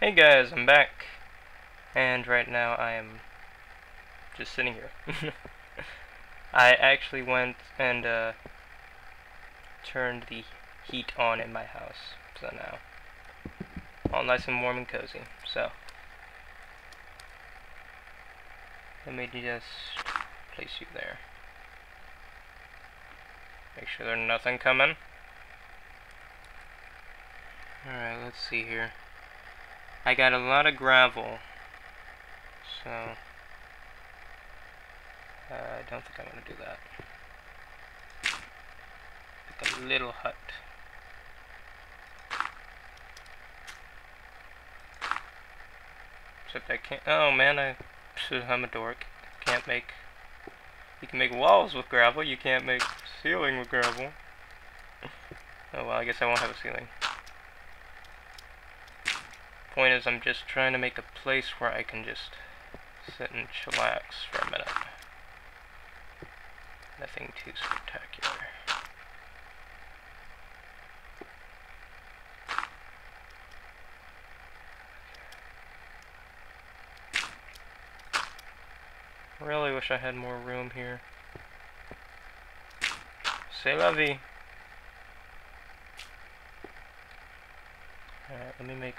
Hey guys, I'm back. And right now I am just sitting here. I actually went and uh, turned the heat on in my house. So now, all nice and warm and cozy. So, let me just place you there. Make sure there's nothing coming. Alright, let's see here. I got a lot of gravel. So, uh, I don't think I want to do that. Like a little hut. Except I can't, oh man, I, I'm a dork. Can't make, you can make walls with gravel, you can't make ceiling with gravel. Oh well, I guess I won't have a ceiling point is I'm just trying to make a place where I can just sit and chillax for a minute. Nothing too spectacular. Really wish I had more room here. C'est la vie. Alright, let me make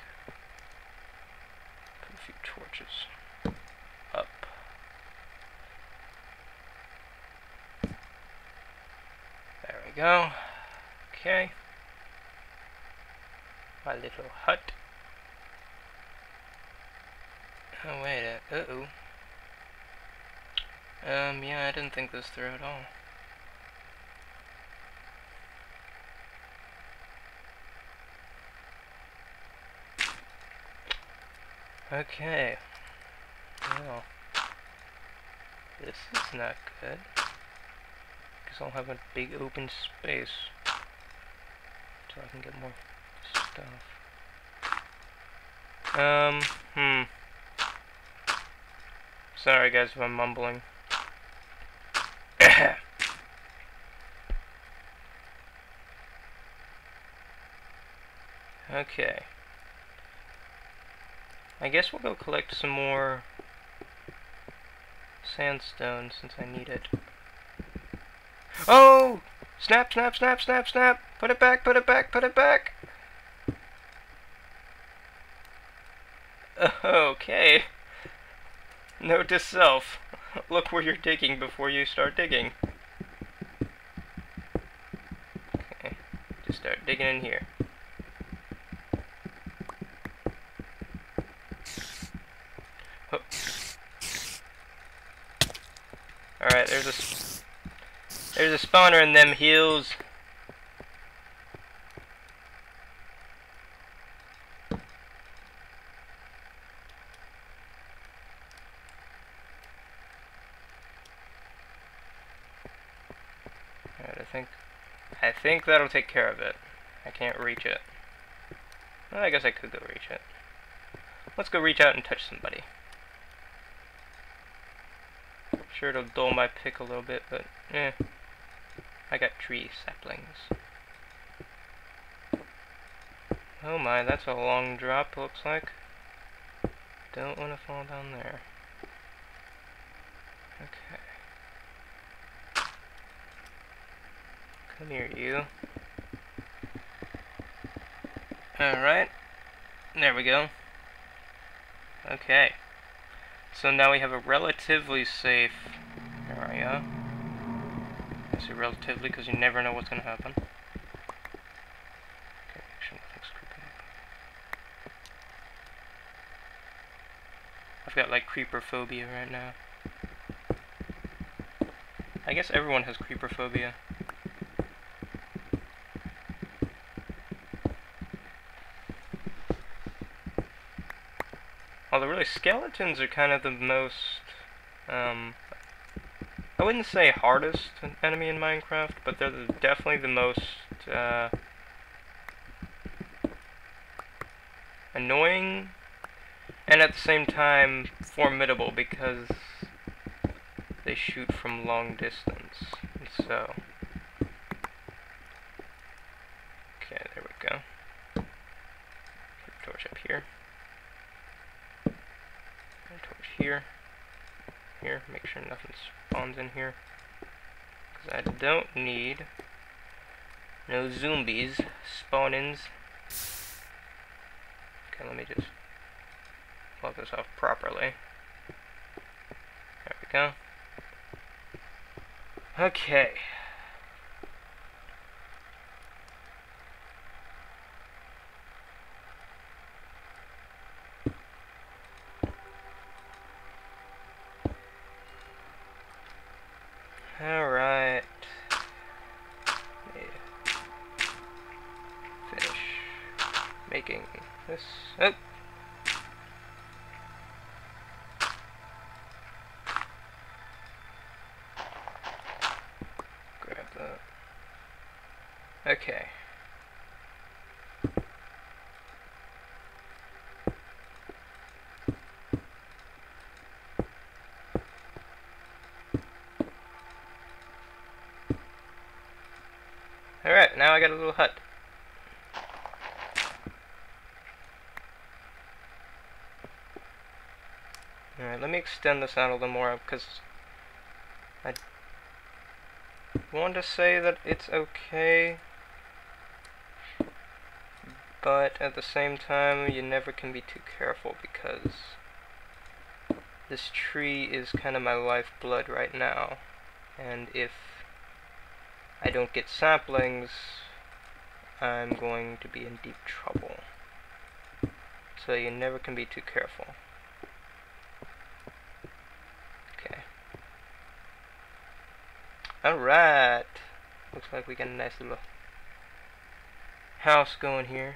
up. There we go. Okay. My little hut. Oh wait, uh, uh oh. Um, yeah, I didn't think this through at all. Okay. This is not good. Because I'll have a big open space. So I can get more stuff. Um, hmm. Sorry guys if I'm mumbling. okay. I guess we'll go collect some more sandstone since I need it. Oh! Snap, snap, snap, snap, snap! Put it back, put it back, put it back! Okay. Note to self. Look where you're digging before you start digging. Okay. Just start digging in here. Alright, there's a there's a spawner in them hills. Alright, I think I think that'll take care of it. I can't reach it. Well, I guess I could go reach it. Let's go reach out and touch somebody I'm sure it'll dull my pick a little bit, but eh. I got tree saplings. Oh my, that's a long drop, looks like. Don't want to fall down there. Okay. Come here, you. Alright. There we go. Okay. So now we have a relatively safe. Relatively because you never know what's going to happen. I've got like creeper phobia right now. I guess everyone has creeper phobia. Although really, skeletons are kind of the most, um, I wouldn't say hardest enemy in Minecraft, but they're the, definitely the most, uh, annoying, and at the same time, formidable, because they shoot from long distance, so... Okay, there we go. torch up here. here. Here, make sure nothing spawns in here. Because I don't need no zombies spawnings. Okay, let me just log this off properly. There we go. Okay. This. Oh. Grab that. Okay. Alright, now I got a little hut. Alright, let me extend this out a little more because I want to say that it's okay, but at the same time, you never can be too careful because this tree is kind of my lifeblood right now, and if I don't get saplings, I'm going to be in deep trouble. So you never can be too careful. Okay. Alright. Looks like we got a nice little house going here.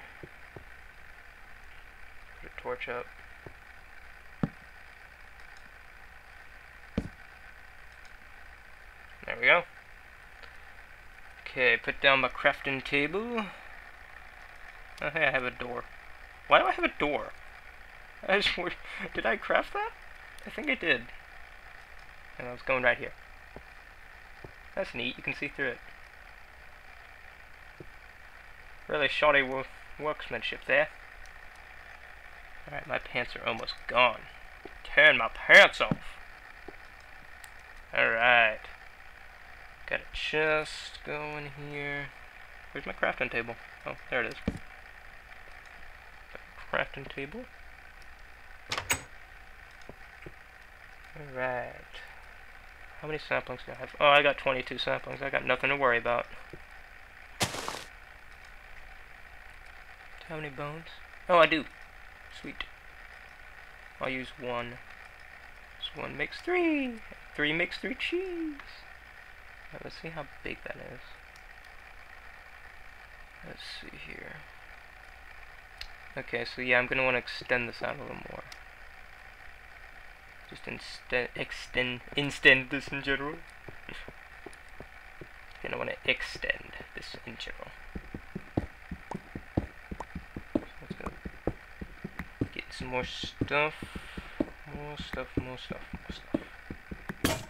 Put a torch up. There we go. Okay, put down my crafting table. Oh, hey, I have a door. Why do I have a door? I just, did I craft that? I think I did. And I was going right here. That's neat, you can see through it. Really shoddy wo workmanship there. Alright, my pants are almost gone. Tearing my pants off. Alright. Got a chest going here. Where's my crafting table? Oh, there it is. Crafting table. Alright. How many saplings do I have? Oh, I got 22 saplings. I got nothing to worry about. How many bones? Oh, I do. Sweet. I'll use one. So one makes three. Three makes three cheese. Right, let's see how big that is. Let's see here. Okay, so yeah, I'm going to want to extend this out a little more. Just extend, extend this in general. and I want to extend this in general. let's go get some more stuff. More stuff, more stuff, more stuff.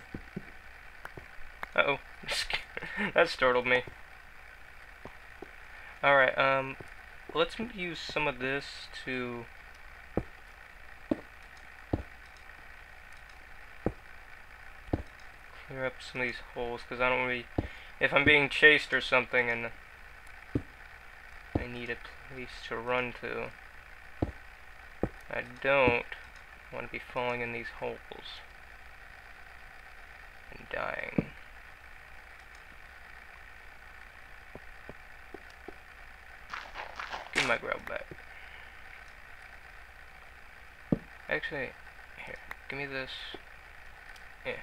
Uh-oh. that startled me. Alright, um, let's use some of this to clear up some of these holes, because I don't want to be, if I'm being chased or something and I need a place to run to, I don't want to be falling in these holes and dying. Give my grub back. Actually, here, give me this. Yeah.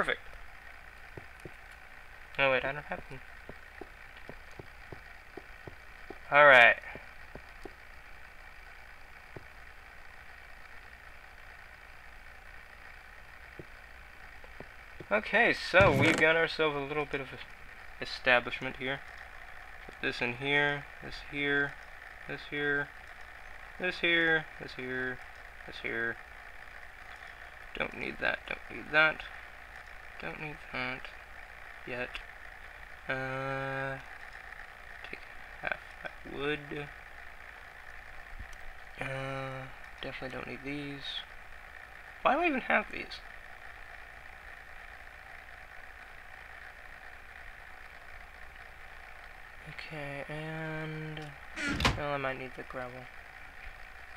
Perfect. Oh wait, I don't have them. Alright. Okay, so we've got ourselves a little bit of establishment here. Put this in here, this here, this here, this here, this here, this here. Don't need that, don't need that. Don't need that yet. Uh, take half that wood. Uh, definitely don't need these. Why do I even have these? Okay, and... Well, I might need the gravel.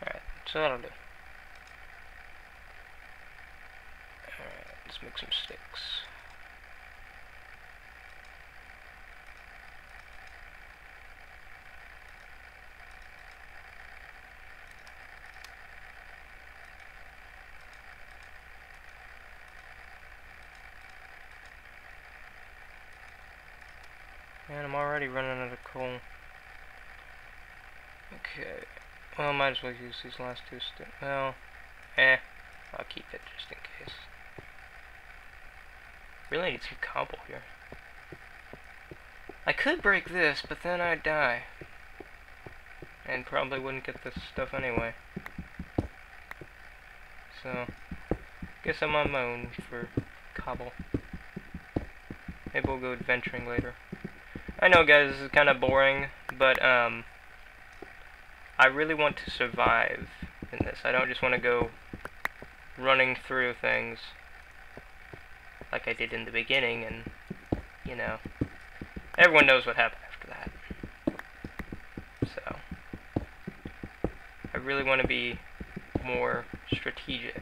Alright, so that'll do. Alright, let's make some sticks. And I'm already running out of coal. Okay. Well, I might as well use these last two sticks. Well, eh. I'll keep it just in case. Really need some cobble here. I could break this, but then I'd die. And probably wouldn't get this stuff anyway. So, guess I'm on my own for cobble. Maybe we'll go adventuring later. I know guys, this is kind of boring, but um, I really want to survive in this. I don't just want to go running through things like I did in the beginning and, you know, everyone knows what happened after that. So, I really want to be more strategic.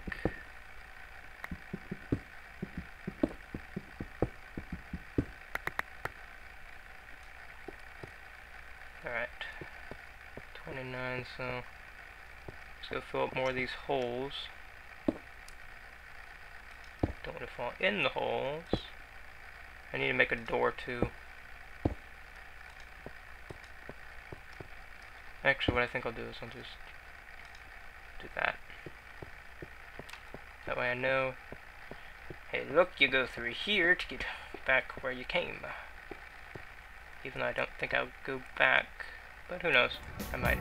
Alright. 29, so let's go fill up more of these holes. Want to fall in the holes. I need to make a door too. Actually, what I think I'll do is I'll just do that. That way I know, hey look, you go through here to get back where you came. Even though I don't think I'll go back. But who knows? I might.